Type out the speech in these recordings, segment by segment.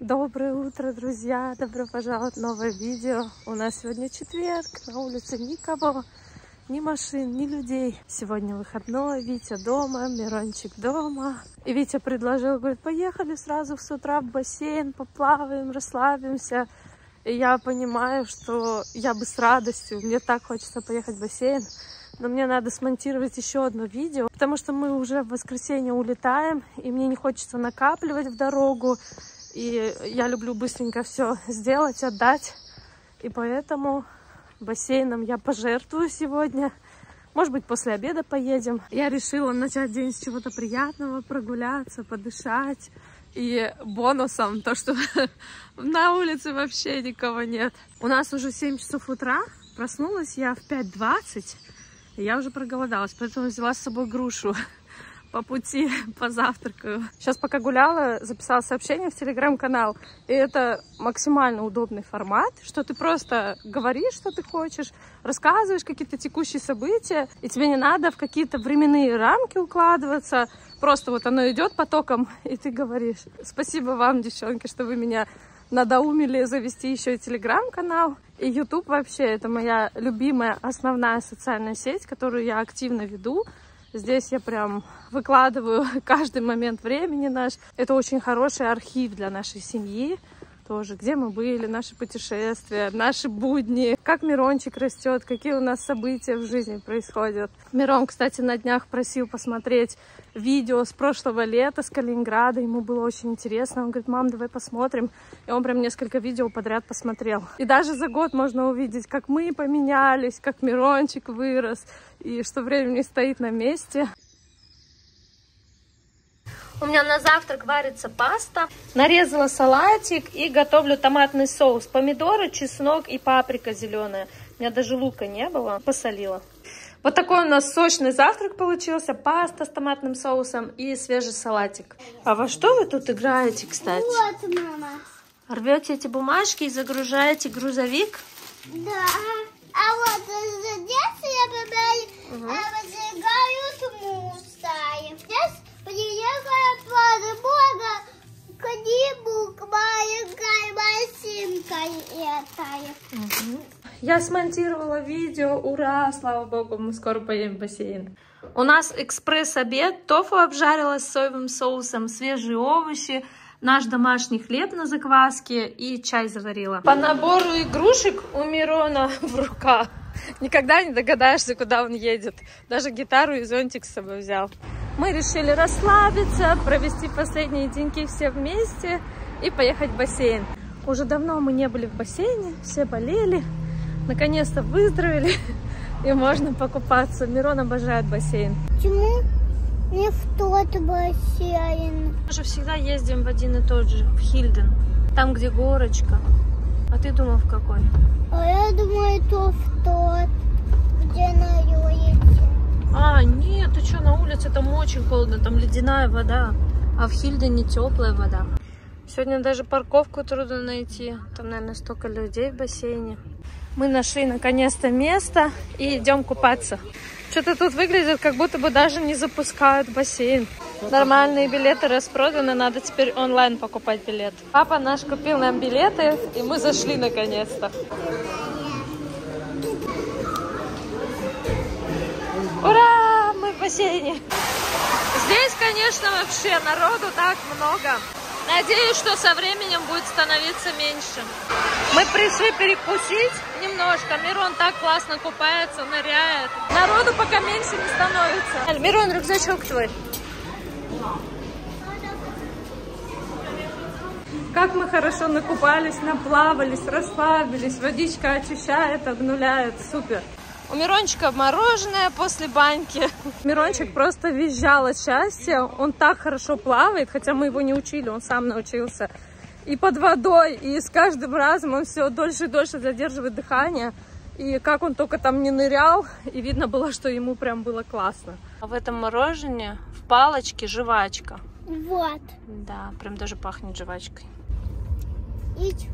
Доброе утро, друзья! Добро пожаловать в новое видео. У нас сегодня четверг, на улице никого, ни машин, ни людей. Сегодня выходной, Витя дома, Мирончик дома. И Витя предложил, говорит, поехали сразу с утра в бассейн, поплаваем, расслабимся. И я понимаю, что я бы с радостью, мне так хочется поехать в бассейн, но мне надо смонтировать еще одно видео, потому что мы уже в воскресенье улетаем, и мне не хочется накапливать в дорогу, и я люблю быстренько все сделать, отдать. И поэтому бассейном я пожертвую сегодня. Может быть, после обеда поедем. Я решила начать день с чего-то приятного, прогуляться, подышать. И бонусом то, что на улице вообще никого нет. У нас уже 7 часов утра. Проснулась я в 5.20. Я уже проголодалась, поэтому взяла с собой грушу по пути позавтракаю. Сейчас пока гуляла, записала сообщение в телеграм-канал. И это максимально удобный формат, что ты просто говоришь, что ты хочешь, рассказываешь какие-то текущие события, и тебе не надо в какие-то временные рамки укладываться. Просто вот оно идет потоком, и ты говоришь. Спасибо вам, девчонки, что вы меня надоумили завести еще и телеграм-канал. И YouTube вообще это моя любимая основная социальная сеть, которую я активно веду. Здесь я прям выкладываю каждый момент времени наш. Это очень хороший архив для нашей семьи тоже, где мы были, наши путешествия, наши будни, как Мирончик растет, какие у нас события в жизни происходят. Мирон, кстати, на днях просил посмотреть видео с прошлого лета, с Калининграда, ему было очень интересно. Он говорит, мам, давай посмотрим. И он прям несколько видео подряд посмотрел. И даже за год можно увидеть, как мы поменялись, как Мирончик вырос, и что время не стоит на месте. У меня на завтрак варится паста. Нарезала салатик и готовлю томатный соус. Помидоры, чеснок и паприка зеленая. У меня даже лука не было. Посолила. Вот такой у нас сочный завтрак получился. Паста с томатным соусом и свежий салатик. А во что вы тут играете, кстати? Вот, мама. Рвете эти бумажки и загружаете грузовик? Да. А вот здесь я угу. разжигают подмога к нему, к маленькой машинкой этой. Угу. Я смонтировала видео, ура, слава богу, мы скоро поедем в бассейн. У нас экспресс-обед, тофу обжарила с соевым соусом, свежие овощи, наш домашний хлеб на закваске и чай заварила. По набору игрушек у Мирона в руках. Никогда не догадаешься, куда он едет. Даже гитару и зонтик с собой взял. Мы решили расслабиться, провести последние деньки все вместе и поехать в бассейн. Уже давно мы не были в бассейне, все болели. Наконец-то выздоровели и можно покупаться. Мирон обожает бассейн. Почему не в тот бассейн? Мы же всегда ездим в один и тот же, в Хильден. Там, где горочка. А ты думал, в какой? А я думаю, то в тот, где на улице. А, нет, ты что, на улице там очень холодно, там ледяная вода. А в Хильдене теплая вода. Сегодня даже парковку трудно найти. Там, наверное, столько людей в бассейне. Мы нашли наконец-то место и идем купаться. Что-то тут выглядит, как будто бы даже не запускают бассейн. Нормальные билеты распроданы, надо теперь онлайн покупать билет. Папа наш купил нам билеты, и мы зашли наконец-то. Ура! Мы в бассейне. Здесь, конечно, вообще народу так много. Надеюсь, что со временем будет становиться меньше. Мы пришли перекусить немножко. Мирон так классно купается, ныряет. Народу пока меньше не становится. Мирон, рюкзачок твой. Как мы хорошо накупались, наплавались, расслабились. Водичка очищает, обнуляет. Супер. У Мирончика мороженое после баньки. Мирончик просто визжал от счастья. Он так хорошо плавает, хотя мы его не учили, он сам научился. И под водой, и с каждым разом он все дольше и дольше задерживает дыхание. И как он только там не нырял, и видно было, что ему прям было классно. А в этом мороженое в палочке жвачка. Вот. Да, прям даже пахнет жвачкой. Идь.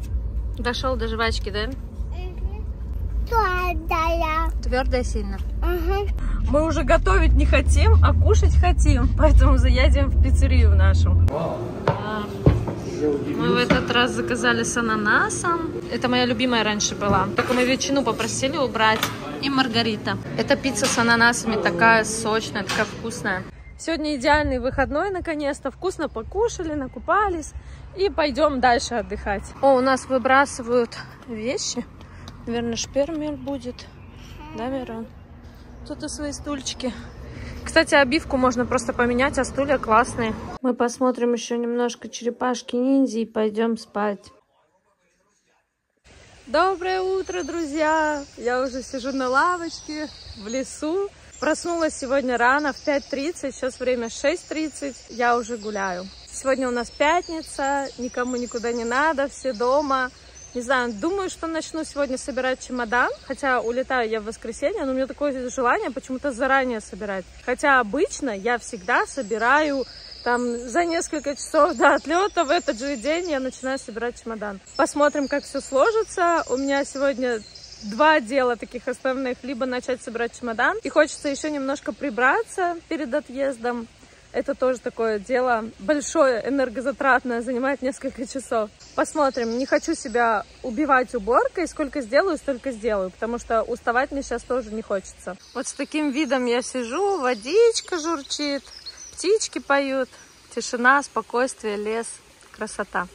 Дошел до жвачки, да? Твердая. Твердая сильно. Ага. Мы уже готовить не хотим, а кушать хотим, поэтому заедем в пиццерию нашу. Мы в этот раз заказали с ананасом. Это моя любимая раньше была. Только мы ветчину попросили убрать. И маргарита. Это пицца с ананасами такая сочная, такая вкусная. Сегодня идеальный выходной, наконец-то. Вкусно покушали, накупались. И пойдем дальше отдыхать. О, у нас выбрасывают вещи. Наверное, шпермель будет. Да, Мирон? Тут и свои стульчики. Кстати, обивку можно просто поменять, а стулья классные. Мы посмотрим еще немножко черепашки-ниндзя и пойдем спать. Доброе утро, друзья! Я уже сижу на лавочке в лесу. Проснулась сегодня рано, в 5.30, сейчас время 6.30, я уже гуляю. Сегодня у нас пятница, никому никуда не надо, все дома. Не знаю, думаю, что начну сегодня собирать чемодан, хотя улетаю я в воскресенье, но у меня такое желание почему-то заранее собирать. Хотя обычно я всегда собираю там за несколько часов до отлета в этот же день я начинаю собирать чемодан. Посмотрим, как все сложится. У меня сегодня два дела таких основных. Либо начать собирать чемодан. И хочется еще немножко прибраться перед отъездом. Это тоже такое дело большое, энергозатратное, занимает несколько часов. Посмотрим. Не хочу себя убивать уборкой. Сколько сделаю, столько сделаю. Потому что уставать мне сейчас тоже не хочется. Вот с таким видом я сижу, водичка журчит, птички поют. Тишина, спокойствие, лес, красота.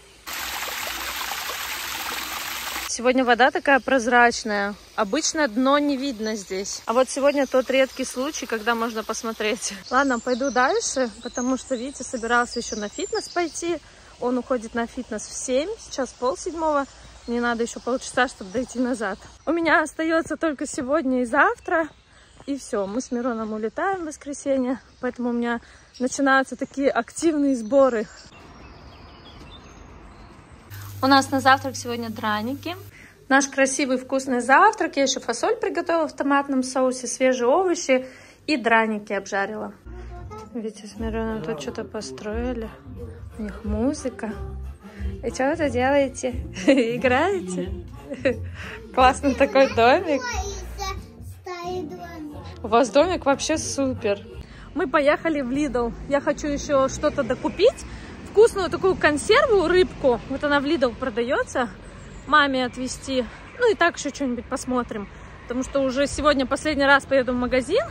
Сегодня вода такая прозрачная. Обычно дно не видно здесь. А вот сегодня тот редкий случай, когда можно посмотреть. Ладно, пойду дальше, потому что, видите, собирался еще на фитнес пойти. Он уходит на фитнес в 7, сейчас пол седьмого. Мне надо еще полчаса, чтобы дойти назад. У меня остается только сегодня и завтра. И все, мы с Мироном улетаем в воскресенье. Поэтому у меня начинаются такие активные сборы. У нас на завтрак сегодня драники. Наш красивый вкусный завтрак. Я еще фасоль приготовила в томатном соусе, свежие овощи и драники обжарила. Видите, с Мироном тут что-то построили. У них музыка. И что вы тут делаете? Играете? Классный такой домик. У вас домик вообще супер. Мы поехали в Лидл. Я хочу еще что-то докупить вкусную такую консерву, рыбку. Вот она в Lidl продается. Маме отвезти. Ну и так еще что-нибудь посмотрим. Потому что уже сегодня последний раз поеду в магазин.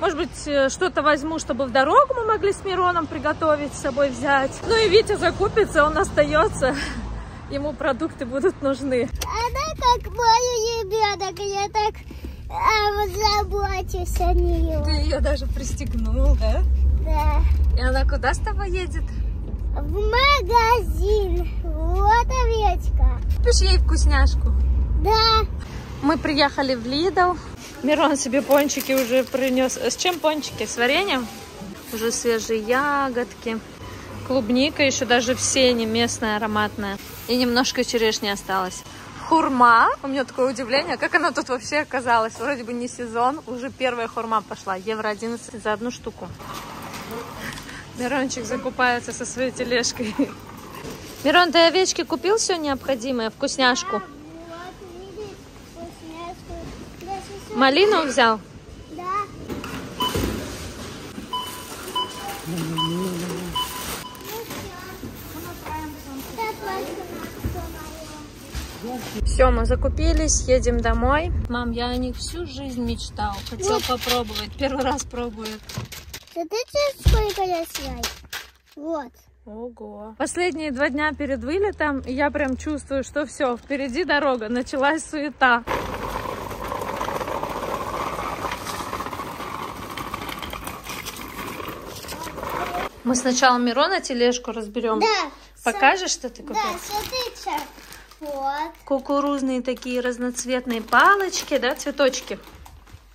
Может быть, э, что-то возьму, чтобы в дорогу мы могли с Мироном приготовить, с собой взять. Ну и Витя закупится, он остается. Ему продукты будут нужны. Она как мой ребенок, я так а, заботюсь о нее. Ты ее даже пристегнул, да? Да. И она куда с тобой едет? В магазин. Вот овечка. Купишь ей вкусняшку? Да. Мы приехали в Лидл. Мирон себе пончики уже принес. С чем пончики? С вареньем? Уже свежие ягодки. Клубника еще даже в сене местная, ароматная. И немножко черешни осталось. Хурма. У меня такое удивление, как она тут вообще оказалась. Вроде бы не сезон, уже первая хурма пошла. Евро 11 за одну штуку. Мирончик закупается со своей тележкой. Мирон, ты овечки купил все необходимое? Вкусняшку? Малину взял? Да. Все, мы закупились, едем домой. Мам, я о них всю жизнь мечтал. Хотел попробовать. Первый раз пробую. Смотрите, сколько я свай. Вот. Ого. Последние два дня перед вылетом я прям чувствую, что все, впереди дорога, началась суета. Мы сначала Мирона тележку разберем. Да. Покажешь, что ты купил? Да, смотрите. Вот. Кукурузные такие разноцветные палочки, да, цветочки.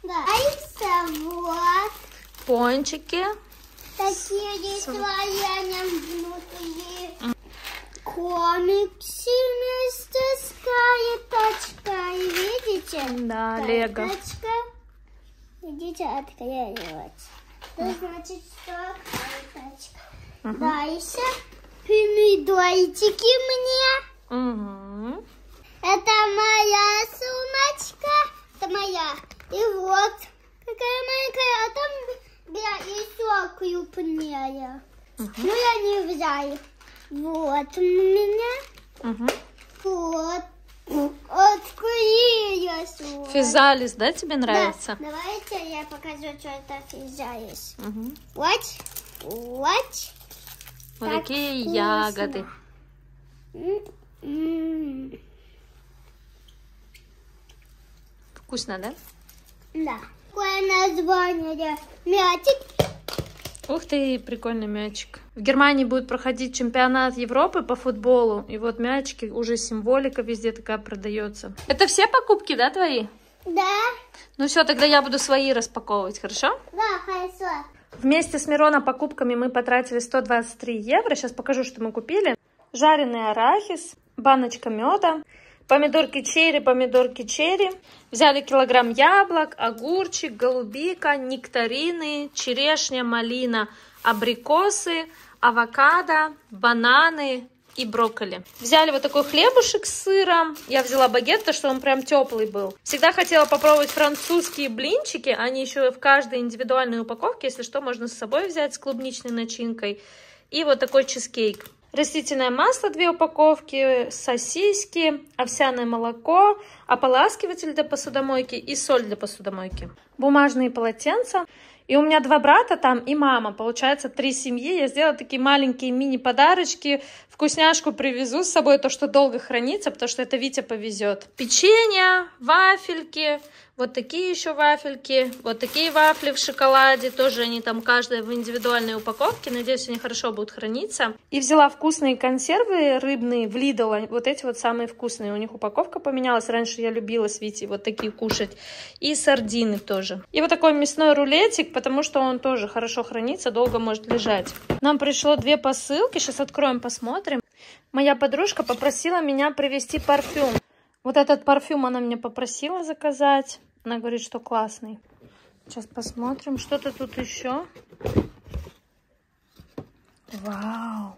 Да. А это вот. Пончики. Такие рисования внутри. Комиксы мастерская тачка. И видите? Да, лего. Тачка. Идите открывать. Это значит, что тачка. Дальше помидорчики мне. Угу. Это моя сумочка. Это моя. И вот какая маленькая. А крупнее. Ну, я не взял. Вот у меня. Угу. Вот. Открылась. вот. Физалис, да, тебе нравится? Да, давайте я покажу, что это физалис. Мгм. Вот. Вот. Вот Так такие вкусно. ягоды. М. Вкусно, да? Да. Какое название? Мячик. Ух ты, прикольный мячик. В Германии будет проходить чемпионат Европы по футболу. И вот мячики, уже символика везде такая продается. Это все покупки, да, твои? Да. Ну все, тогда я буду свои распаковывать, хорошо? Да, хорошо. Вместе с Мирона покупками мы потратили 123 евро. Сейчас покажу, что мы купили. Жареный арахис, баночка меда, помидорки черри, помидорки черри. Взяли килограмм яблок, огурчик, голубика, нектарины, черешня, малина, абрикосы, авокадо, бананы и брокколи. Взяли вот такой хлебушек с сыром. Я взяла багет, потому что он прям теплый был. Всегда хотела попробовать французские блинчики. Они еще в каждой индивидуальной упаковке. Если что, можно с собой взять с клубничной начинкой. И вот такой чизкейк. Растительное масло, две упаковки, сосиски, овсяное молоко, ополаскиватель для посудомойки и соль для посудомойки. Бумажные полотенца. И у меня два брата там и мама. Получается, три семьи. Я сделала такие маленькие мини-подарочки. Вкусняшку привезу с собой, то, что долго хранится, потому что это Витя повезет. Печенье, вафельки, вот такие еще вафельки, вот такие вафли в шоколаде. Тоже они там каждая в индивидуальной упаковке. Надеюсь, они хорошо будут храниться. И взяла вкусные консервы рыбные в Lidl. Вот эти вот самые вкусные. У них упаковка поменялась. Раньше я любила с Витей вот такие кушать. И сардины тоже. И вот такой мясной рулетик, потому что он тоже хорошо хранится, долго может лежать. Нам пришло две посылки. Сейчас откроем, посмотрим. Моя подружка попросила меня привезти парфюм. Вот этот парфюм она меня попросила заказать. Она говорит, что классный. Сейчас посмотрим, что-то тут еще. Вау!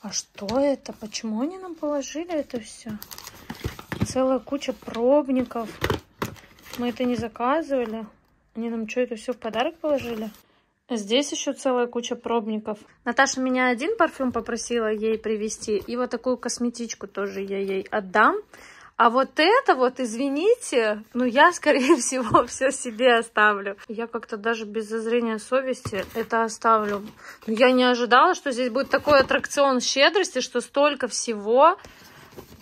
А что это? Почему они нам положили это все? Целая куча пробников. Мы это не заказывали. Они нам что, это все в подарок положили? Здесь еще целая куча пробников. Наташа меня один парфюм попросила ей привезти. И вот такую косметичку тоже я ей отдам. А вот это вот, извините, ну я, скорее всего, все себе оставлю. Я как-то даже без зазрения совести это оставлю. Но я не ожидала, что здесь будет такой аттракцион щедрости, что столько всего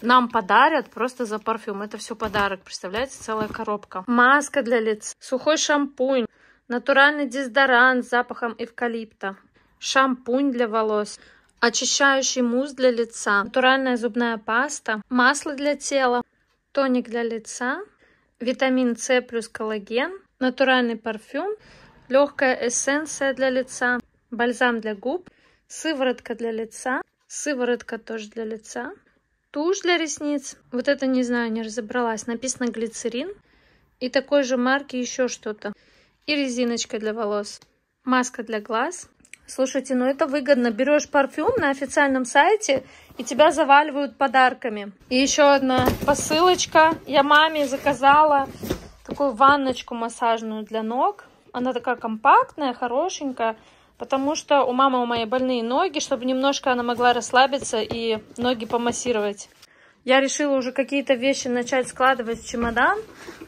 нам подарят просто за парфюм. Это все подарок, представляете, целая коробка. Маска для лица, сухой шампунь, натуральный дезодорант с запахом эвкалипта, шампунь для волос, очищающий мусс для лица, натуральная зубная паста, масло для тела, тоник для лица, витамин С плюс коллаген, натуральный парфюм, легкая эссенция для лица, бальзам для губ, сыворотка для лица, сыворотка тоже для лица, тушь для ресниц. Вот это не знаю, не разобралась. Написано глицерин. И такой же марки еще что-то. И резиночка для волос. Маска для глаз. Слушайте, ну это выгодно. Берешь парфюм на официальном сайте, и тебя заваливают подарками. И еще одна посылочка. Я маме заказала такую ванночку массажную для ног. Она такая компактная, хорошенькая. Потому что у мамы у моей больные ноги, чтобы немножко она могла расслабиться и ноги помассировать. Я решила уже какие-то вещи начать складывать в чемодан.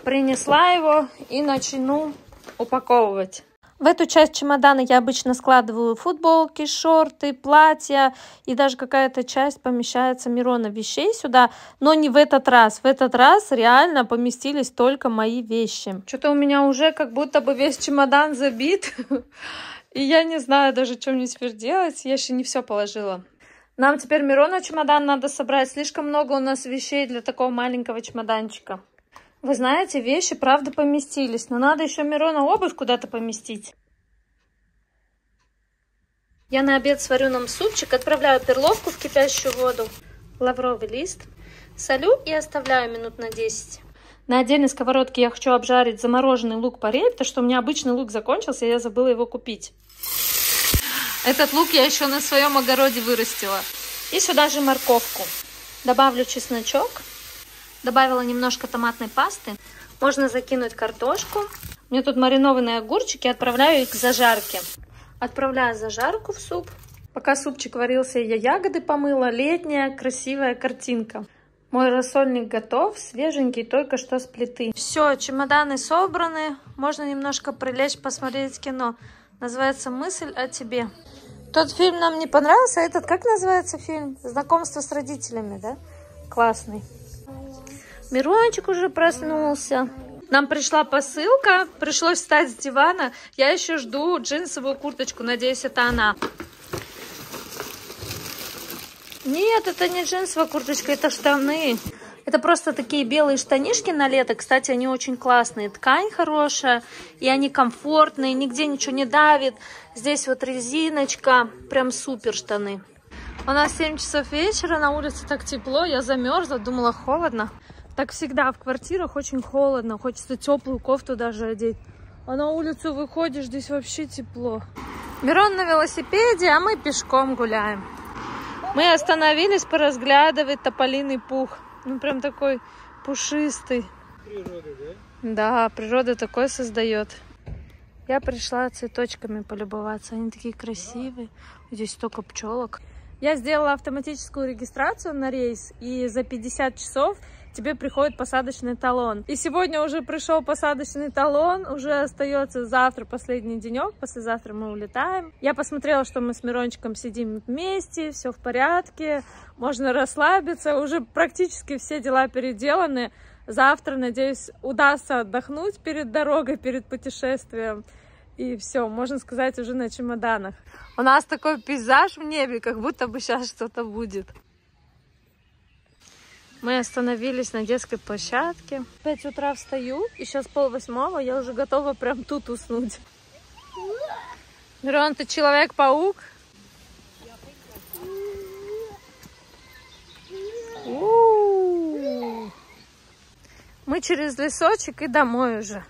Принесла его и начну упаковывать. В эту часть чемодана я обычно складываю футболки, шорты, платья и даже какая-то часть помещается Мирона вещей сюда, но не в этот раз. В этот раз реально поместились только мои вещи. Что-то у меня уже как будто бы весь чемодан забит, и я не знаю даже, что мне теперь делать. Я еще не все положила. Нам теперь Мирона чемодан надо собрать. Слишком много у нас вещей для такого маленького чемоданчика. Вы знаете, вещи правда поместились, но надо еще Мирона обувь куда-то поместить. Я на обед сварю нам супчик, отправляю перловку в кипящую воду, лавровый лист, солю и оставляю минут на 10. На отдельной сковородке я хочу обжарить замороженный лук-порей, потому что у меня обычный лук закончился, и я забыла его купить. Этот лук я еще на своем огороде вырастила. И сюда же морковку. Добавлю чесночок. Добавила немножко томатной пасты. Можно закинуть картошку. У меня тут маринованные огурчики. Отправляю их к зажарке. Отправляю зажарку в суп. Пока супчик варился, я ягоды помыла. Летняя красивая картинка. Мой рассольник готов, свеженький, только что с плиты. Все, чемоданы собраны. Можно немножко прилечь, посмотреть кино. Называется «Мысль о тебе». Тот фильм нам не понравился, а этот как называется фильм? «Знакомство с родителями», да? Классный. Мирончик уже проснулся. Нам пришла посылка, пришлось встать с дивана. Я еще жду джинсовую курточку, надеюсь, это она. Нет, это не джинсовая курточка, это штаны. Это просто такие белые штанишки на лето. Кстати, они очень классные. Ткань хорошая, и они комфортные, нигде ничего не давит. Здесь вот резиночка, прям супер штаны. У нас 7 часов вечера, на улице так тепло, я замерзла, думала холодно. Так всегда в квартирах очень холодно, хочется теплую кофту даже одеть. А на улицу выходишь, здесь вообще тепло. Мирон на велосипеде, а мы пешком гуляем. Мы остановились поразглядывать тополиный пух. Ну, прям такой пушистый. Природа, да? Да, природа такой создает. Я пришла цветочками полюбоваться. Они такие красивые. Здесь столько пчелок. Я сделала автоматическую регистрацию на рейс, и за 50 часов тебе приходит посадочный талон. И сегодня уже пришел посадочный талон, уже остается завтра последний денек, послезавтра мы улетаем. Я посмотрела, что мы с Мирончиком сидим вместе, все в порядке, можно расслабиться, уже практически все дела переделаны. Завтра, надеюсь, удастся отдохнуть перед дорогой, перед путешествием. И все, можно сказать, уже на чемоданах. У нас такой пейзаж в небе, как будто бы сейчас что-то будет. Мы остановились на детской площадке. В 5 утра встаю, и сейчас пол восьмого, я уже готова прям тут уснуть. Мирон, ты Человек-паук? Мы через лесочек и домой уже.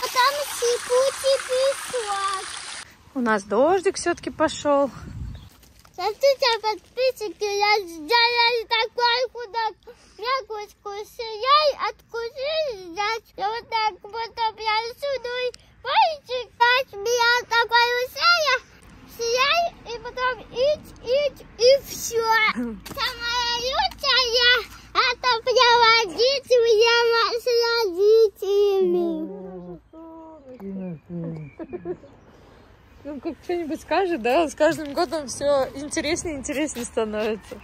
А там сипучий песок. У нас дождик все-таки пошел. Смотрите, подписчики, я сделала такой худак. Мягкую сияй, откуси взять. И вот так вот я сюда и пальчик. Как меня такой усея. Сияй, и потом ить, ить, и все. Самая лучшая, это проводить время с родителями. Ну, как кто-нибудь скажет, да, с каждым годом все интереснее и интереснее становится.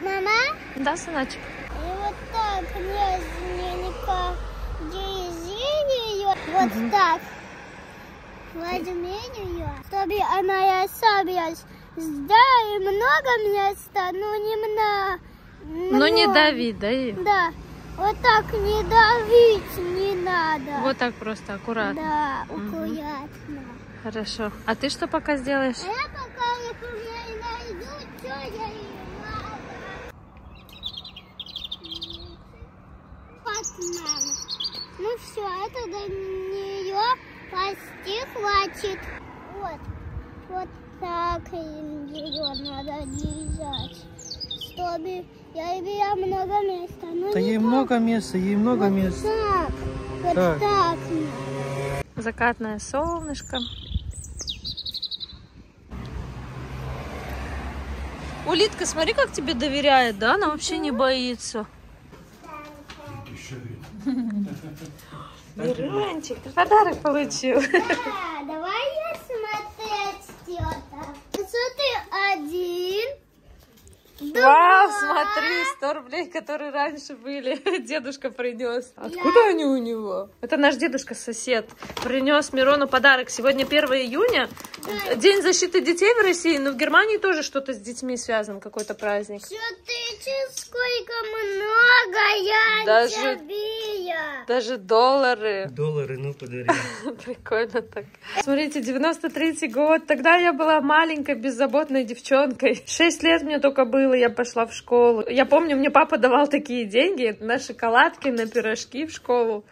Мама, Да, сыночек? и вот так нежненько держи ее. Вот так. Возьми ее, чтобы она расслабилась. Сделай много места, но немного. Ну, не дави, да? и- Да, вот так не давить не надо. Вот так просто, аккуратно. Да, аккуратно. Хорошо. А ты что пока сделаешь? А я пока их уже найду, что я ей надо. Ну все, это до нее почти хватит. Вот, вот так ее надо держать. Чтобы я имела много места. Ну, Да ей так. много места, ей много вот места. Так, вот Так. так. Закатное солнышко. Улитка, смотри, как тебе доверяет, да? Она вообще не боится. Мирончик, ты подарок получил. Да, давай я смотреть что-то. Смотри, один. Вау, смотри, 100 рублей, которые раньше были, дедушка принес. Откуда они у него? Это наш дедушка-сосед. Принес Мирону подарок. Сегодня 1 июня, День защиты детей в России, но в Германии тоже что-то с детьми связано, какой-то праздник. Смотрите, сколько много я Даже- тебе. Даже доллары. Доллары, ну подари. Прикольно так. Смотрите, 93-й год. Тогда я была маленькой, беззаботной девчонкой. Шесть лет мне только было, я пошла в школу. Я помню, мне папа давал такие деньги на шоколадки, на пирожки в школу.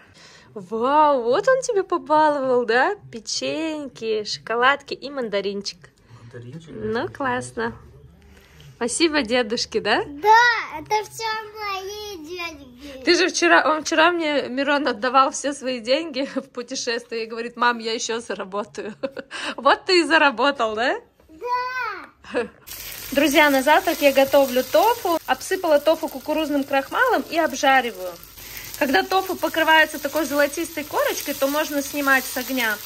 Вау, вот он тебе побаловал, да? Печеньки, шоколадки и мандаринчик. мандаринчик. Ну, классно. Спасибо дедушке, да? Да, это все мои деньги. Ты же вчера, он вчера мне, Мирон, отдавал все свои деньги в путешествие и говорит, мам, я еще заработаю. Вот ты и заработал, да? Да. Друзья, на завтрак я готовлю тофу. Обсыпала тофу кукурузным крахмалом и обжариваю. Когда тофу покрывается такой золотистой корочкой, то можно снимать с огня.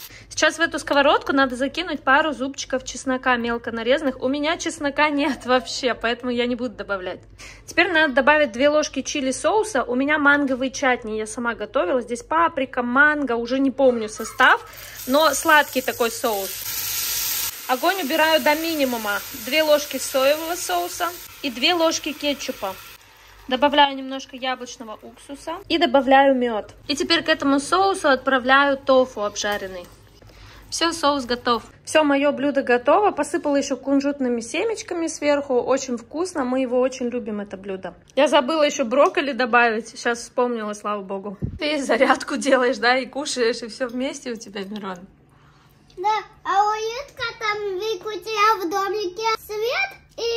Сейчас в эту сковородку надо закинуть пару зубчиков чеснока мелко нарезанных. У меня чеснока нет вообще, поэтому я не буду добавлять. Теперь надо добавить 2 ложки чили соуса. У меня манговый чатни, я сама готовила. Здесь паприка, манго, уже не помню состав, но сладкий такой соус. Огонь убираю до минимума. 2 ложки соевого соуса и 2 ложки кетчупа. Добавляю немножко яблочного уксуса и добавляю мед. И теперь к этому соусу отправляю тофу обжаренный. Все, соус готов. Все, мое блюдо готово. Посыпала еще кунжутными семечками сверху. Очень вкусно. Мы его очень любим, это блюдо. Я забыла еще брокколи добавить. Сейчас вспомнила, слава богу. Ты зарядку делаешь, да, и кушаешь, и все вместе у тебя, Мирон. Да, а у Ютка там выкрутила в домике свет, и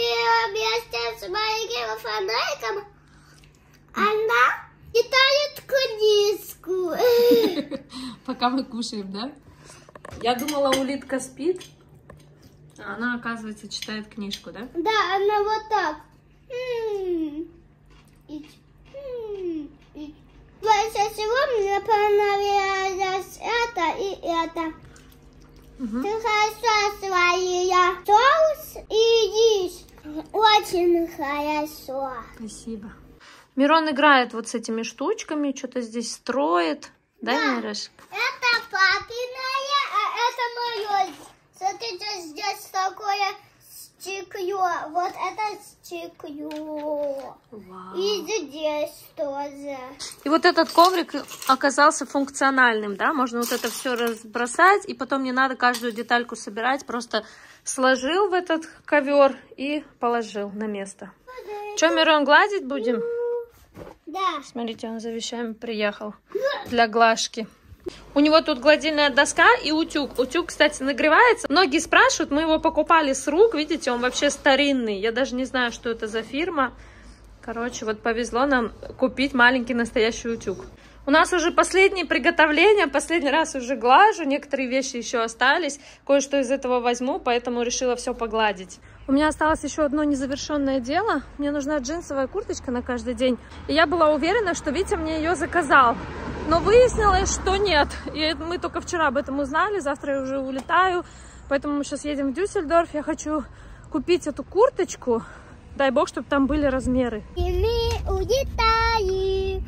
вместе с маленьким фонариком она летает к диску. Пока мы кушаем, да? Я думала, улитка спит. А она, оказывается, читает книжку, да? Да, она вот так. М, ить, м, ить. Больше всего мне понравилось это и это. Мгм. Ты хорошо своя соус и ешь. Очень хорошо. Спасибо. Мирон играет вот с этими штучками, что-то здесь строит. Да, Да. Мираш? Это папиное, а это мое. Смотрите, здесь такое стекло. Вот это стекло. И здесь тоже. И вот этот коврик оказался функциональным, да? Можно вот это все разбросать, и потом не надо каждую детальку собирать, просто сложил в этот ковер и положил на место. Че, Мирон, гладить будем? Да. Смотрите, он за вещами приехал для глажки. У него тут гладильная доска и утюг. Утюг, кстати, нагревается. Многие спрашивают, мы его покупали с рук, видите, он вообще старинный. Я даже не знаю, что это за фирма. Короче, вот повезло нам купить маленький настоящий утюг. У нас уже последние приготовления, последний раз уже глажу, некоторые вещи еще остались, кое-что из этого возьму, поэтому решила все погладить. У меня осталось еще одно незавершенное дело. Мне нужна джинсовая курточка на каждый день. И я была уверена, что Витя мне ее заказал. Но выяснилось, что нет. И мы только вчера об этом узнали. Завтра я уже улетаю. Поэтому мы сейчас едем в Дюссельдорф. Я хочу купить эту курточку. Дай бог, чтобы там были размеры. И мы улетаем.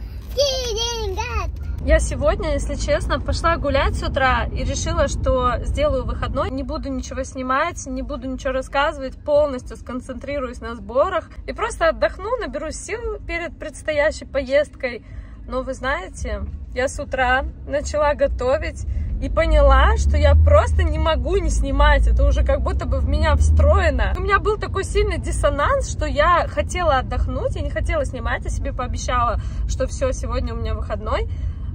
Я сегодня, если честно, пошла гулять с утра и решила, что сделаю выходной. Не буду ничего снимать, не буду ничего рассказывать, полностью сконцентрируюсь на сборах и просто отдохну, наберусь сил перед предстоящей поездкой. Но вы знаете, я с утра начала готовить и поняла, что я просто не могу не снимать. Это уже как будто бы в меня встроено. У меня был такой сильный диссонанс, что я хотела отдохнуть, я не хотела снимать, я себе пообещала, что все, сегодня у меня выходной.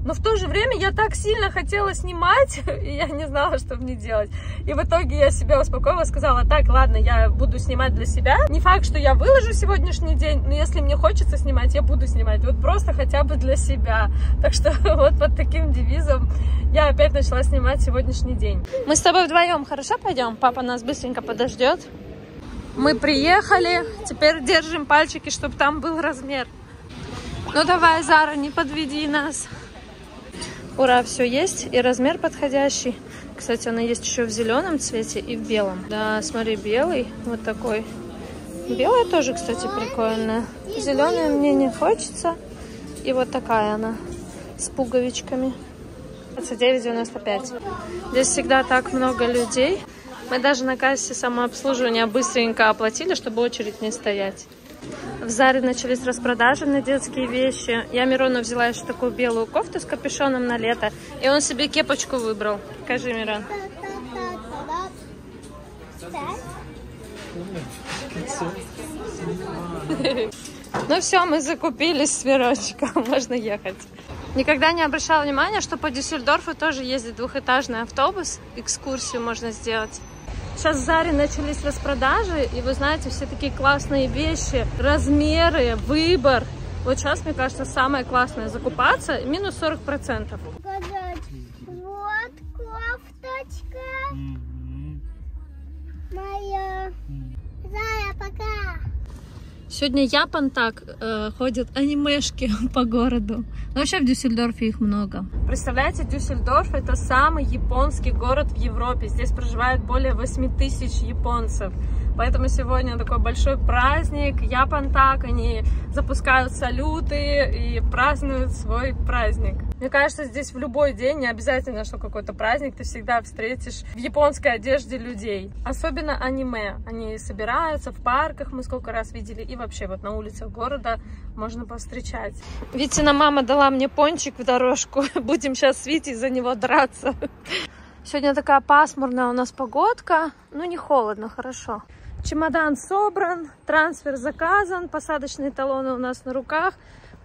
Но в то же время я так сильно хотела снимать, и я не знала, что мне делать. И в итоге я себя успокоила, сказала, так, ладно, я буду снимать для себя. Не факт, что я выложу сегодняшний день, но если мне хочется снимать, я буду снимать. Вот просто хотя бы для себя. Так что вот под таким девизом я опять начала снимать сегодняшний день. Мы с тобой вдвоем хорошо пойдем? Папа нас быстренько подождет. Мы приехали, теперь держим пальчики, чтобы там был размер. Ну давай, Зара, не подведи нас. Ура, все есть и размер подходящий. Кстати, она есть еще в зеленом цвете и в белом. Да, смотри, белый вот такой. Белая тоже, кстати, прикольная. Зеленая мне не хочется. И вот такая она с пуговичками. 29,95. Здесь всегда так много людей. Мы даже на кассе самообслуживания быстренько оплатили, чтобы очередь не стоять. В Заре начались распродажи на детские вещи. Я Мирону взяла еще такую белую кофту с капюшоном на лето. И он себе кепочку выбрал. Покажи, Мирон. Ну все, мы закупились с Мирончиком. Можно ехать. Никогда не обращала внимания, что по Дюссельдорфу тоже ездит двухэтажный автобус. Экскурсию можно сделать. Сейчас в Заре начались распродажи, и вы знаете, все такие классные вещи, размеры, выбор. Вот сейчас, мне кажется, самое классное закупаться, минус 40%. Показать. Вот кофточка моя. Зая, пока. Сегодня Япон так э, ходят анимешки по городу. Но вообще в Дюссельдорфе их много. Представляете, Дюссельдорф это самый японский город в Европе. Здесь проживает более 8 тысяч японцев. Поэтому сегодня такой большой праздник. Япон так, они запускают салюты и празднуют свой праздник. Мне кажется, здесь в любой день, не обязательно, что какой-то праздник, ты всегда встретишь в японской одежде людей. Особенно аниме. Они собираются в парках, мы сколько раз видели, и вообще вот на улицах города можно повстречать. Витина мама дала мне пончик в дорожку. Будем сейчас с Витей за него драться. Сегодня такая пасмурная у нас погодка. Ну, не холодно, хорошо. Чемодан собран, трансфер заказан, посадочные талоны у нас на руках.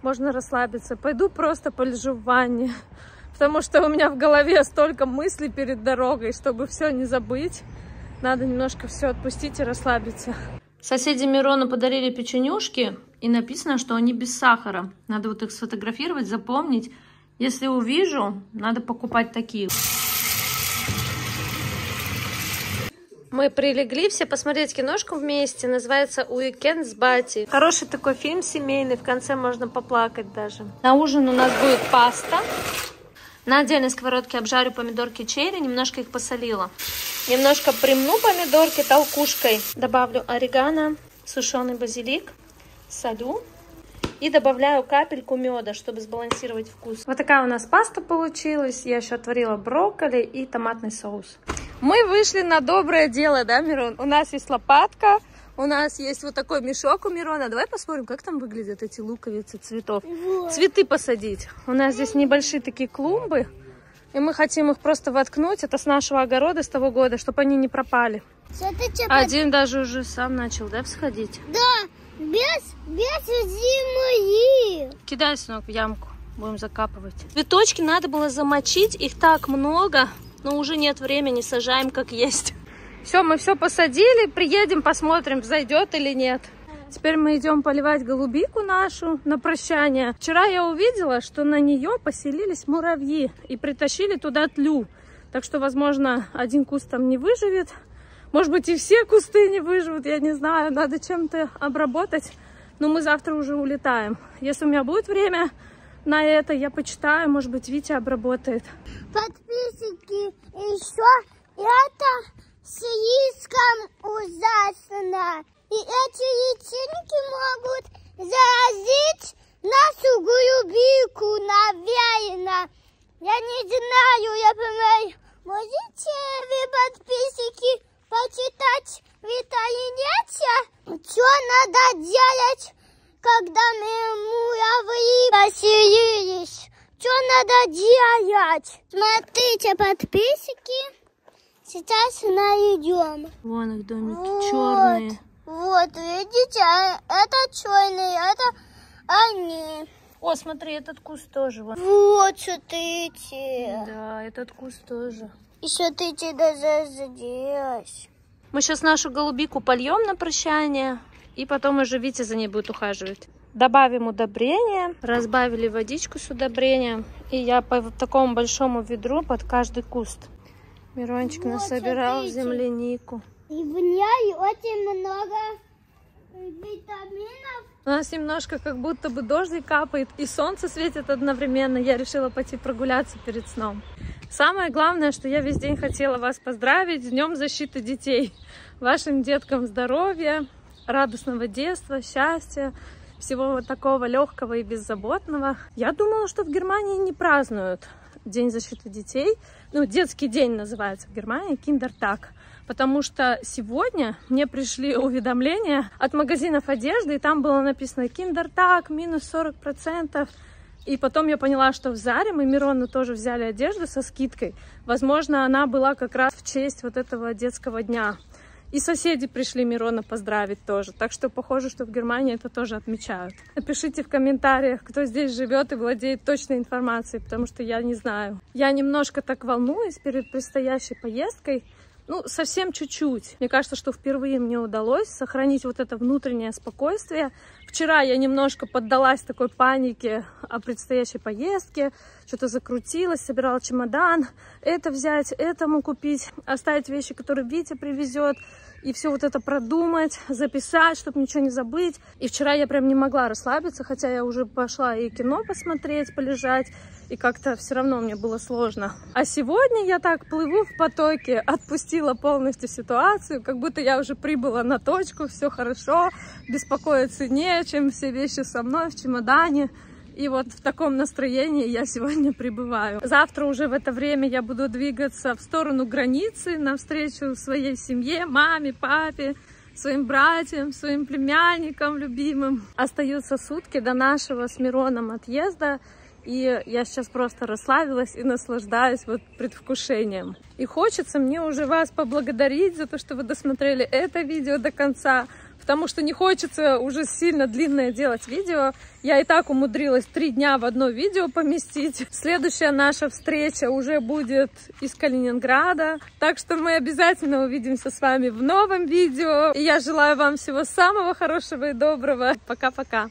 Можно расслабиться. Пойду просто полежу в ванне. Потому что у меня в голове столько мыслей перед дорогой, чтобы все не забыть. Надо немножко все отпустить и расслабиться. Соседи Мирона подарили печенюшки, и написано, что они без сахара. Надо вот их сфотографировать, запомнить. Если увижу, надо покупать такие. Мы прилегли все посмотреть киношку вместе. Называется «Уикенд с Бати». Хороший такой фильм семейный. В конце можно поплакать даже. На ужин у нас будет паста. На отдельной сковородке обжарю помидорки черри, немножко их посолила. Немножко примну помидорки толкушкой. Добавлю орегано, сушеный базилик, солю. И добавляю капельку меда, чтобы сбалансировать вкус. Вот такая у нас паста получилась. Я еще отварила брокколи и томатный соус. Мы вышли на доброе дело, да, Мирон? У нас есть лопатка, у нас есть вот такой мешок у Мирона. Давай посмотрим, как там выглядят эти луковицы цветов. Вот. Цветы посадить. У нас здесь небольшие такие клумбы. И мы хотим их просто воткнуть. Это с нашего огорода с того года, чтобы они не пропали. Один даже уже сам начал, да, всходить? Да, без, без земли. Кидай, сынок, в ямку. Будем закапывать. Цветочки надо было замочить. Их так много. Но уже нет времени. Сажаем как есть. Все, мы все посадили. Приедем, посмотрим, взойдет или нет. Теперь мы идем поливать голубику нашу на прощание. Вчера я увидела, что на нее поселились муравьи и притащили туда тлю. Так что, возможно, один куст там не выживет. Может быть, и все кусты не выживут, я не знаю. Надо чем-то обработать. Но мы завтра уже улетаем. Если у меня будет время на это, я почитаю. Может быть, Витя обработает. Подписчики, еще это слишком ужасно. И эти личинки могут заразить нашу голубику, наверное. Я не знаю, я понимаю. Можете вы, подписчики, почитать в интернете, что надо делать, когда мы муравьи поселились? Что надо делать? Смотрите, подписчики, сейчас найдем. Вон их домики Вот. черные. Вот, видите, а это черные, это они. О, смотри, этот куст тоже. Вон. Вот, смотрите. Да, этот куст тоже. И смотрите, даже здесь. Мы сейчас нашу голубику польем на прощание, и потом уже Витя за ней будет ухаживать. Добавим удобрения, разбавили водичку с удобрением, и я по вот такому большому ведру под каждый куст. Мирончик Вот, насобирал смотрите. землянику. И в ней очень много витаминов. У нас немножко как будто бы дождик капает и солнце светит одновременно. Я решила пойти прогуляться перед сном. Самое главное, что я весь день хотела вас поздравить с Днем защиты детей. Вашим деткам здоровья, радостного детства, счастья, всего вот такого легкого и беззаботного. Я думала, что в Германии не празднуют День защиты детей. Ну, детский день называется в Германии, Киндертаг. Потому что сегодня мне пришли уведомления от магазинов одежды, и там было написано Киндертаг, минус 40%. И потом я поняла, что в Заре мы Мирону тоже взяли одежду со скидкой. Возможно, она была как раз в честь вот этого детского дня. И соседи пришли Мирона поздравить тоже. Так что похоже, что в Германии это тоже отмечают. Напишите в комментариях, кто здесь живет и владеет точной информацией, потому что я не знаю. Я немножко так волнуюсь перед предстоящей поездкой, ну, совсем чуть-чуть. Мне кажется, что впервые мне удалось сохранить вот это внутреннее спокойствие. Вчера я немножко поддалась такой панике о предстоящей поездке, что-то закрутилась, собирала чемодан, это взять, этому купить, оставить вещи, которые Витя привезет, и все вот это продумать, записать, чтобы ничего не забыть. И вчера я прям не могла расслабиться, хотя я уже пошла и кино посмотреть, полежать, и как-то все равно мне было сложно. А сегодня я так плыву в потоке, отпустила полностью ситуацию, как будто я уже прибыла на точку, все хорошо, беспокоиться не чем, все вещи со мной в чемодане. И вот в таком настроении я сегодня пребываю. Завтра уже в это время я буду двигаться в сторону границы, навстречу своей семье, маме, папе, своим братьям, своим племянникам любимым. Остаются сутки до нашего с Мироном отъезда. И я сейчас просто расслабилась и наслаждаюсь вот предвкушением. И хочется мне уже вас поблагодарить за то, что вы досмотрели это видео до конца потому что не хочется уже сильно длинное делать видео. Я и так умудрилась три дня в одно видео поместить. Следующая наша встреча уже будет из Калининграда, так что мы обязательно увидимся с вами в новом видео. И я желаю вам всего самого хорошего и доброго. Пока-пока!